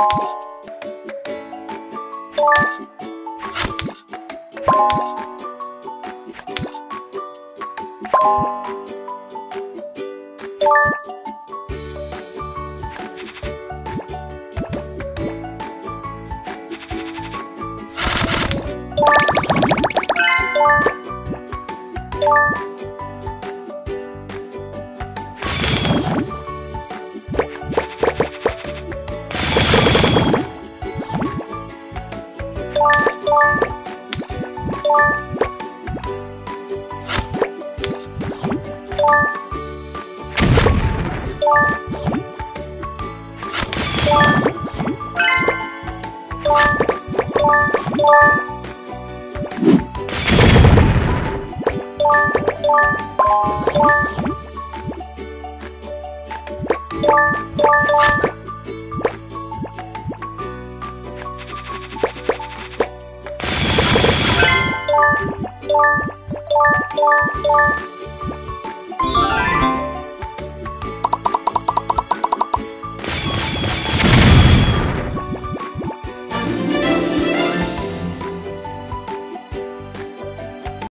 you Bye. Yeah.